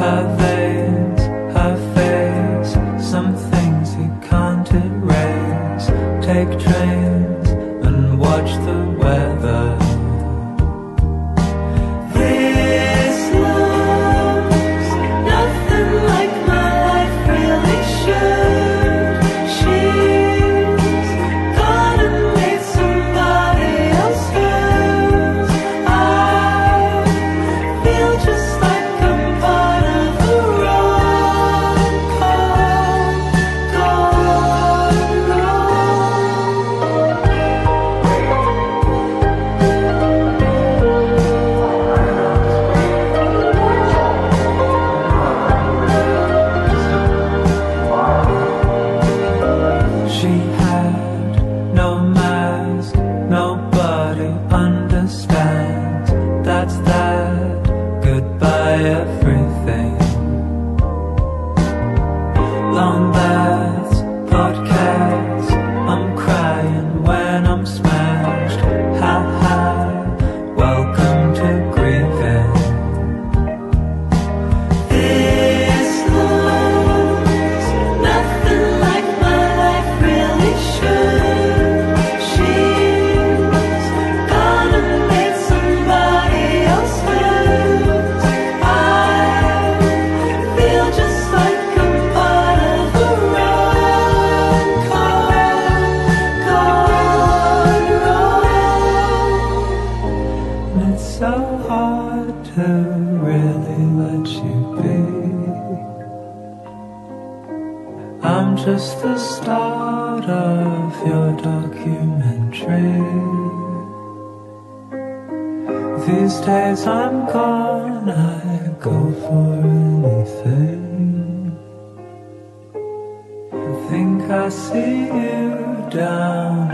Her veins, her face, some things you can't erase. Take trains and watch the weather. To really let you be. I'm just the start of your documentary. These days I'm gone, I go for anything. I think I see you down